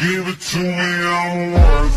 Give it to me, I don't want